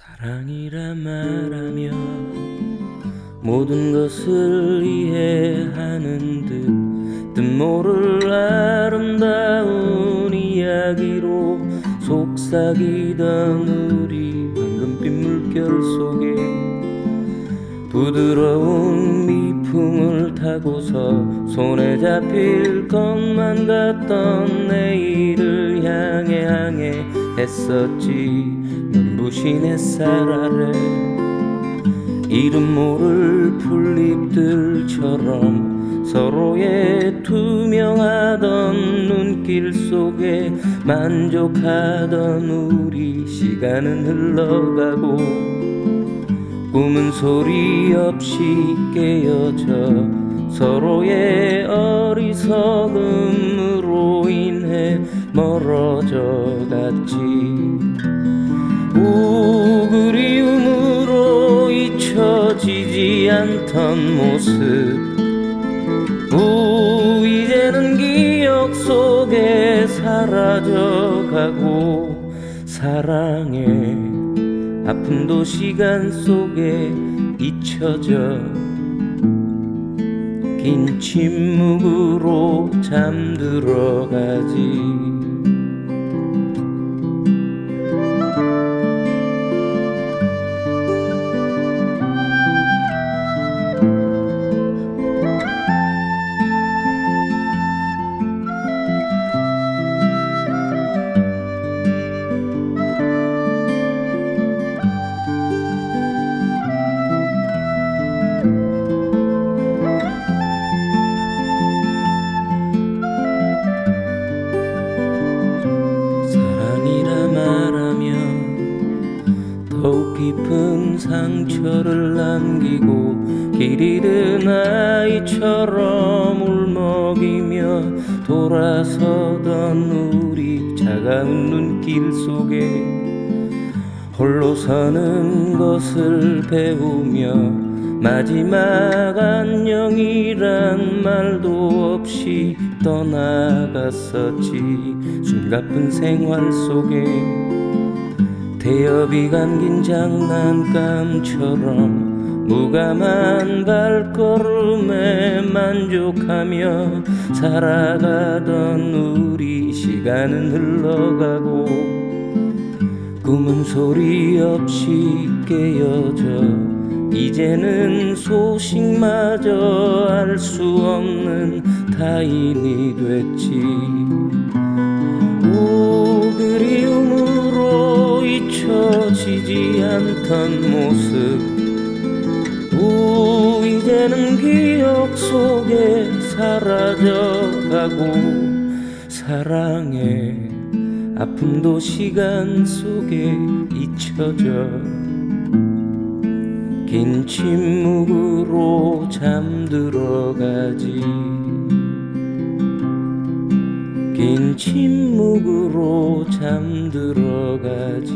사랑이라 말하며 모든 것을 이해하는 듯 뜻모를 아름다운 이야기로 속삭이던 우리 황금빛 물결 속에 부드러운 미풍을 타고서 손에 잡힐 것만 같던 내일을 향해 향해 했었지. 눈부신 햇살 아래 이름 모를 풀잎들처럼 서로의 투명하던 눈길 속에 만족하던 우리 시간은 흘러가고 꿈은 소리 없이 깨어져 서로의 어리석음으로 인해 멀어져 갔지. 오 그리움으로 잊혀지지 않던 모습. 오 이제는 기억 속에 사라져가고 사랑의 아픔도 시간 속에 잊혀져 긴 침묵으로 잠들어가지 깊은 상처를 남기고 길 잃은 아이처럼 울먹이며 돌아서던 우리 차가운 눈길 속에 홀로 서는 것을 배우며 마지막 안녕이란 말도 없이 떠나갔었지. 숨가쁜 생활 속에 대엽이 감긴 장난감처럼 무감한 발걸음에 만족하며 살아가던 우리 시간은 흘러가고 꿈은 소리 없이 깨어져 이제는 소식마저 알 수 없는 타인이 됐지 지지 않던 모습. 오 이제는 기억 속에 사라져가고 사랑의 아픔도 시간 속에 잊혀져. 긴 침묵으로 잠들어가지. 긴 침묵으로 잠들어가지